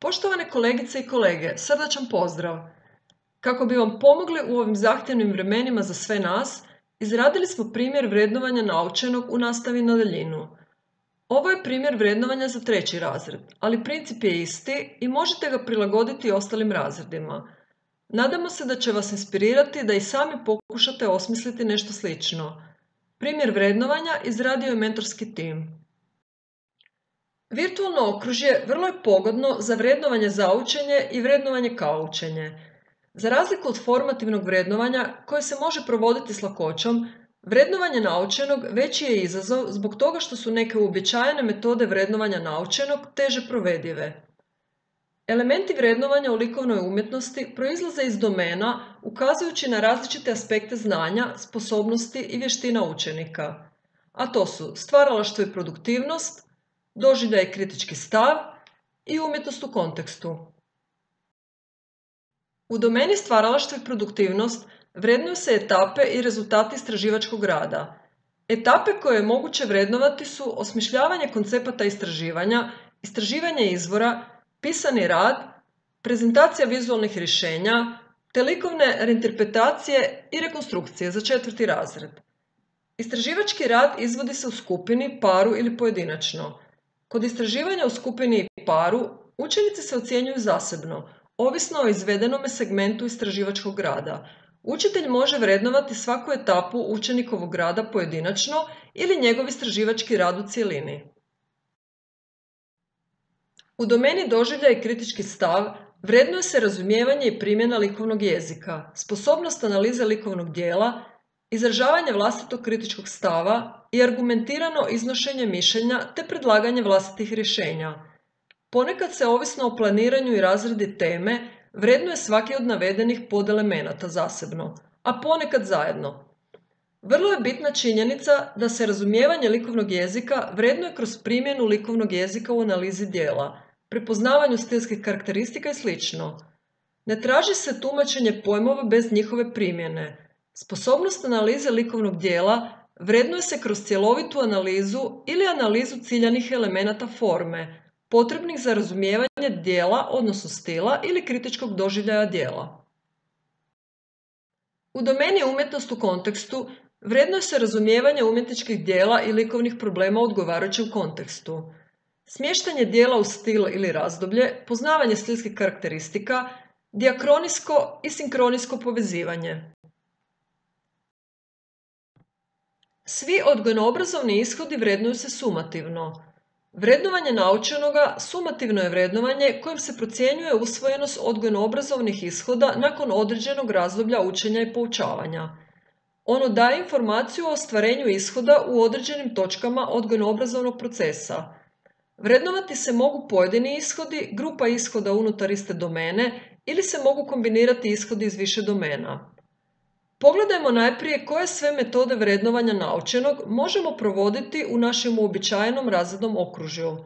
Poštovane kolegice i kolege, srdačan pozdrav! Kako bi vam pomogli u ovim zahtjevnim vremenima za sve nas, izradili smo primjer vrednovanja naučenog u nastavi na daljinu. Ovo je primjer vrednovanja za treći razred, ali princip je isti i možete ga prilagoditi ostalim razredima. Nadamo se da će vas inspirirati da i sami pokušate osmisliti nešto slično. Primjer vrednovanja izradio je mentorski tim. Virtualno okružje vrlo je pogodno za vrednovanje za učenje i vrednovanje kao učenje. Za razliku od formativnog vrednovanja koje se može provoditi s lakoćom, vrednovanje naučenog veći je izazov zbog toga što su neke uobičajene metode vrednovanja naučenog teže provedive. Elementi vrednovanja u likovnoj umjetnosti proizlaze iz domena ukazujući na različite aspekte znanja, sposobnosti i vještina učenika. A to su stvaralaštvo i produktivnost, doživljaj kritički stav i umjetnost u kontekstu. U domeni stvaralaštva i produktivnost vrednuju se etape i rezultati istraživačkog rada. Etape koje je moguće vrednovati su osmišljavanje koncepata istraživanja, istraživanje izvora, pisani rad, prezentacija vizualnih rješenja, te likovne reinterpretacije i rekonstrukcije za četvrti razred. Istraživački rad izvodi se u skupini, paru ili pojedinačno. Kod istraživanja u skupini paru učenici se ocjenjuju zasebno, ovisno o izvedenome segmentu istraživačkog rada. Učitelj može vrednovati svaku etapu učenikovog rada pojedinačno ili njegov istraživački rad u cjelini. U domeni doživlja i kritički stav vrednuje se razumijevanje i primjena likovnog jezika, sposobnost analize likovnog dijela, izražavanje vlastitog kritičkog stava i argumentirano iznošenje mišljenja te predlaganje vlastitih rješenja. Ponekad se ovisno o planiranju i razredi teme vrednuje svaki od navedenih podelemenata zasebno, a ponekad zajedno. Vrlo je bitna činjenica da se razumijevanje likovnog jezika vrednuje kroz primjenu likovnog jezika u analizi dijela, prepoznavanju stilskih karakteristika i sl. Ne traži se tumačenje pojmova bez njihove primjene, Sposobnost analize likovnog dijela vrednuje se kroz cjelovitu analizu ili analizu ciljanih elemenata forme, potrebnih za razumijevanje dijela, odnosno stila ili kritičkog doživljaja dijela. U domeni umjetnost u kontekstu vrednuje se razumijevanje umjetničkih dijela i likovnih problema u odgovarajućem kontekstu. Smještanje dijela u stil ili razdoblje, poznavanje stilskih karakteristika, diakronijsko i sinkronijsko povezivanje. Svi odgojno-obrazovni ishodi vrednuju se sumativno. Vrednovanje naučenoga sumativno je vrednovanje kojim se procjenjuje usvojenost odgojno-obrazovnih ishoda nakon određenog razdoblja učenja i poučavanja. Ono daje informaciju o ostvarenju ishoda u određenim točkama odgojno-obrazovnog procesa. Vrednovati se mogu pojedini ishodi, grupa ishoda unutar iste domene ili se mogu kombinirati ishodi iz više domena. Pogledajmo najprije koje sve metode vrednovanja naučenog možemo provoditi u našem uobičajenom razrednom okružju.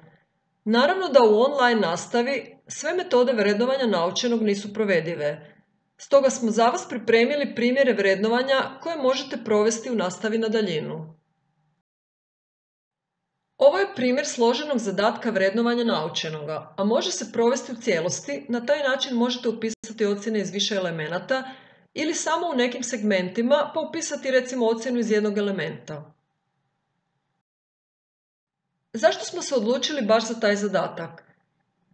Naravno da u online nastavi sve metode vrednovanja naučenog nisu provedive. Stoga smo za vas pripremili primjere vrednovanja koje možete provesti u nastavi na daljinu. Ovo je primjer složenog zadatka vrednovanja naučenoga, a može se provesti u cijelosti, na taj način možete upisati ocjene iz više elemenata ili samo u nekim segmentima pa upisati recimo ocjenu iz jednog elementa. Zašto smo se odlučili baš za taj zadatak?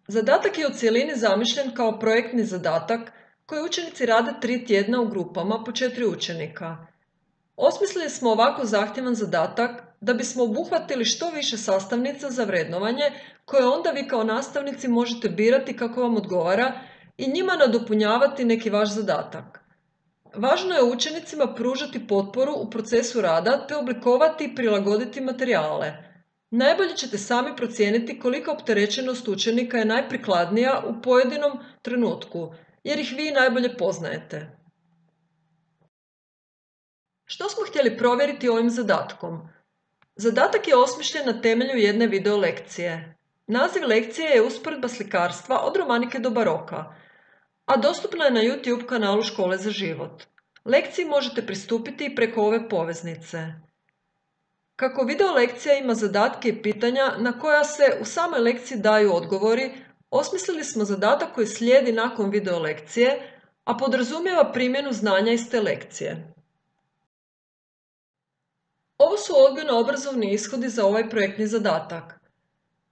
Zadatak je u cjelini zamišljen kao projektni zadatak koji učenici rade tri tjedna u grupama po četiri učenika. Osmislili smo ovako zahtjevan zadatak da bismo obuhvatili što više sastavnica za vrednovanje koje onda vi kao nastavnici možete birati kako vam odgovara i njima nadopunjavati neki vaš zadatak. Važno je učenicima pružati potporu u procesu rada te oblikovati i prilagoditi materijale. Najbolje ćete sami procijeniti kolika opterećenost učenika je najprikladnija u pojedinom trenutku, jer ih vi najbolje poznajete. Što smo htjeli provjeriti ovim zadatkom? Zadatak je osmišljen na temelju jedne video lekcije. Naziv lekcije je usporedba slikarstva od romanike do baroka – a dostupna je na YouTube kanalu Škole za život. Lekciji možete pristupiti i preko ove poveznice. Kako video lekcija ima zadatke i pitanja na koja se u samoj lekciji daju odgovori, osmislili smo zadatak koji slijedi nakon video lekcije, a podrazumijeva primjenu znanja iz te lekcije. Ovo su odgojno-obrazovni ishodi za ovaj projektni zadatak,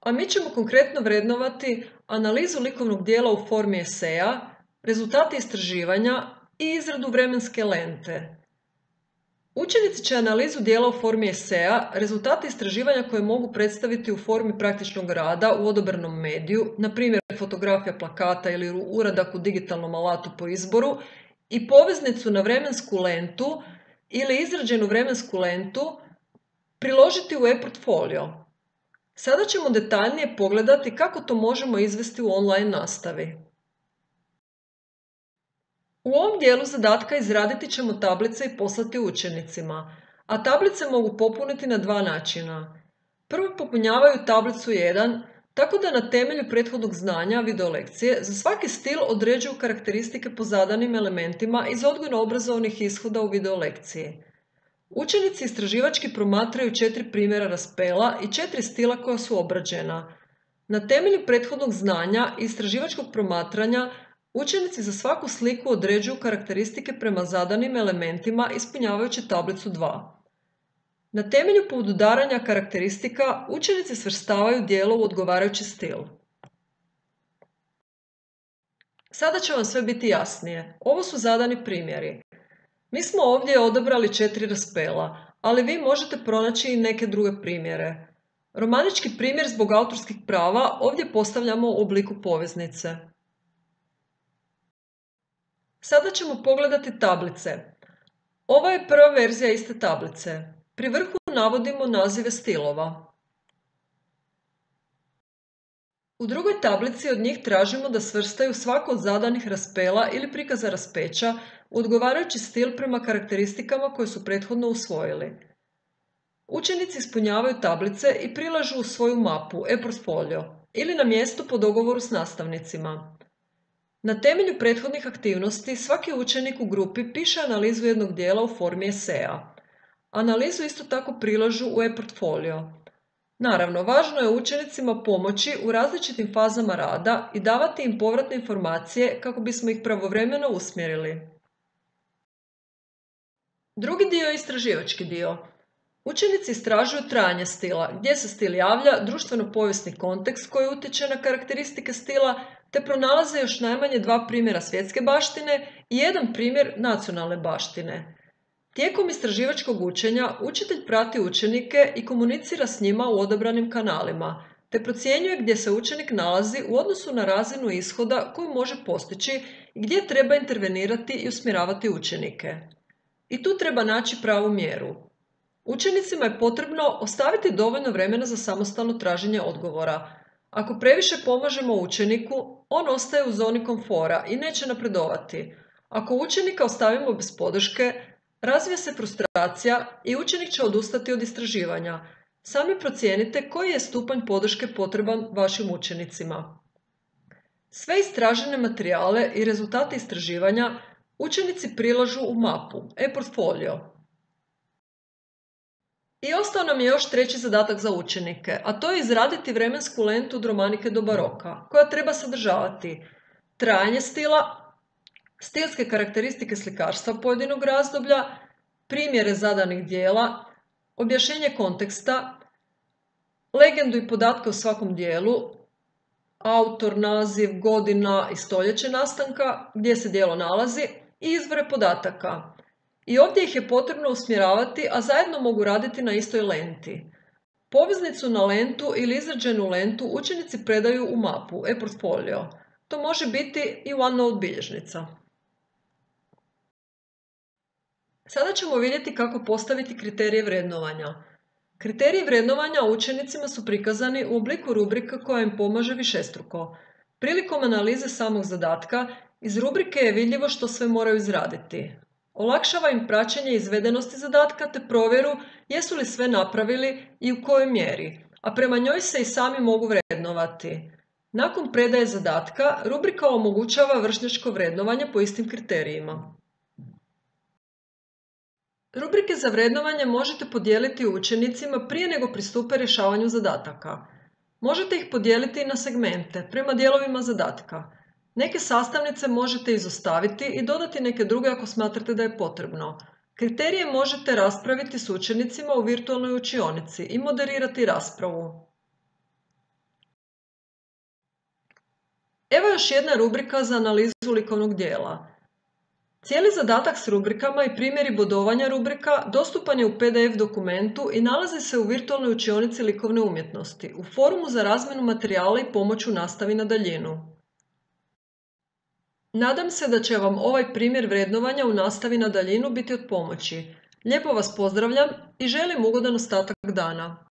a mi ćemo konkretno vrednovati analizu likovnog dijela u formi eseja, rezultate istraživanja i izradu vremenske lente. Učenici će analizu dijela u formi eseja, rezultate istraživanja koje mogu predstaviti u formi praktičnog rada u odobranom mediju, na primjer fotografija plakata ili uradak u digitalnom alatu po izboru, i poveznicu na vremensku lentu ili izrađenu vremensku lentu priložiti u e-portfolio. Sada ćemo detaljnije pogledati kako to možemo izvesti u online nastavi. U ovom dijelu zadatka izraditi ćemo tablice i poslati učenicima, a tablice mogu popuniti na dva načina. Prvo popunjavaju tablicu 1, tako da na temelju prethodnog znanja video lekcije za svaki stil određuju karakteristike po zadanim elementima iz odgojno-obrazovnih ishoda u video lekciji. Učenici istraživački promatraju četiri primjera raspela i četiri stila koja su obrađena. Na temelju prethodnog znanja i istraživačkog promatranja Učenici za svaku sliku određuju karakteristike prema zadanim elementima ispunjavajući tablicu 2. Na temelju podudaranja karakteristika učenici svrstavaju dijelo u odgovarajući stil. Sada će vam sve biti jasnije. Ovo su zadani primjeri. Mi smo ovdje odabrali četiri raspela, ali vi možete pronaći i neke druge primjere. Romanički primjer zbog autorskih prava ovdje postavljamo u obliku poveznice. Sada ćemo pogledati tablice. Ova je prva verzija iste tablice. Pri vrhu navodimo nazive stilova. U drugoj tablici od njih tražimo da svrstaju svako od zadanih raspela ili prikaza raspeća u odgovarajući stil prema karakteristikama koje su prethodno usvojili. Učenici ispunjavaju tablice i prilažu u svoju mapu e-portfolio ili na mjestu po dogovoru s nastavnicima. Na temelju prethodnih aktivnosti svaki učenik u grupi piše analizu jednog dijela u formi eseja. Analizu isto tako prilažu u e-portfolio. Naravno, važno je učenicima pomoći u različitim fazama rada i davati im povratne informacije kako bismo ih pravovremeno usmjerili. Drugi dio je istraživački dio. Učenici istražuju trajanje stila, gdje se stil javlja, društveno-povijesni kontekst koji utječe na karakteristike stila, te pronalaze još najmanje dva primjera svjetske baštine i jedan primjer nacionalne baštine. Tijekom istraživačkog učenja učitelj prati učenike i komunicira s njima u odabranim kanalima, te procjenjuje gdje se učenik nalazi u odnosu na razinu ishoda koju može postići i gdje treba intervenirati i usmjeravati učenike. I tu treba naći pravu mjeru. Učenicima je potrebno ostaviti dovoljno vremena za samostalno traženje odgovora, ako previše pomažemo učeniku, on ostaje u zoni komfora i neće napredovati. Ako učenika ostavimo bez podrške, razvija se frustracija i učenik će odustati od istraživanja. Sami procijenite koji je stupanj podrške potreban vašim učenicima. Sve istražene materijale i rezultate istraživanja učenici prilažu u mapu, e-portfolio, i ostao nam je još treći zadatak za učenike, a to je izraditi vremensku lentu od romanike do baroka, koja treba sadržavati trajanje stila, stilske karakteristike slikarstva pojedinog razdoblja, primjere zadanih dijela, objašnjenje konteksta, legendu i podatke o svakom dijelu, autor, naziv, godina i stoljeće nastanka, gdje se dijelo nalazi i izvore podataka, i ovdje ih je potrebno usmjeravati, a zajedno mogu raditi na istoj lenti. Poveznicu na lentu ili izrađenu lentu učenici predaju u mapu, e-portfolio. To može biti i OneNote bilježnica. Sada ćemo vidjeti kako postaviti kriterije vrednovanja. Kriteriji vrednovanja učenicima su prikazani u obliku rubrika koja im pomaže višestruko. Prilikom analize samog zadatka, iz rubrike je vidljivo što sve moraju izraditi. Olakšava im praćenje izvedenosti zadatka te provjeru jesu li sve napravili i u kojoj mjeri, a prema njoj se i sami mogu vrednovati. Nakon predaje zadatka, rubrika omogućava vršnjačko vrednovanje po istim kriterijima. Rubrike za vrednovanje možete podijeliti učenicima prije nego pristupe rješavanju zadataka. Možete ih podijeliti i na segmente, prema dijelovima zadatka. Neke sastavnice možete izostaviti i dodati neke druge ako smatrate da je potrebno. Kriterije možete raspraviti s učenicima u virtualnoj učionici i moderirati raspravu. Evo još jedna rubrika za analizu likovnog dijela. Cijeli zadatak s rubrikama i primjeri bodovanja rubrika dostupan je u PDF dokumentu i nalazi se u virtualnoj učionici likovne umjetnosti, u forumu za razmjenu materijala i pomoć u nastavi na daljinu. Nadam se da će vam ovaj primjer vrednovanja u nastavi na daljinu biti od pomoći. Lijepo vas pozdravljam i želim ugodan ostatak dana.